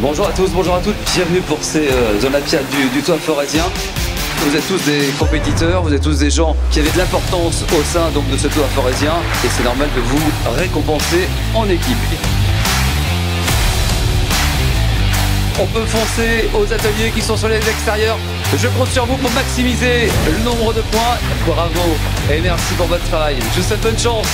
Bonjour à tous, bonjour à toutes, bienvenue pour ces euh, Olympiades du, du toit forésien. Vous êtes tous des compétiteurs, vous êtes tous des gens qui avaient de l'importance au sein donc, de ce toit forésien et c'est normal de vous récompenser en équipe. On peut foncer aux ateliers qui sont sur les extérieurs. Je compte sur vous pour maximiser le nombre de points. Bravo et merci pour votre travail. Je vous souhaite bonne chance.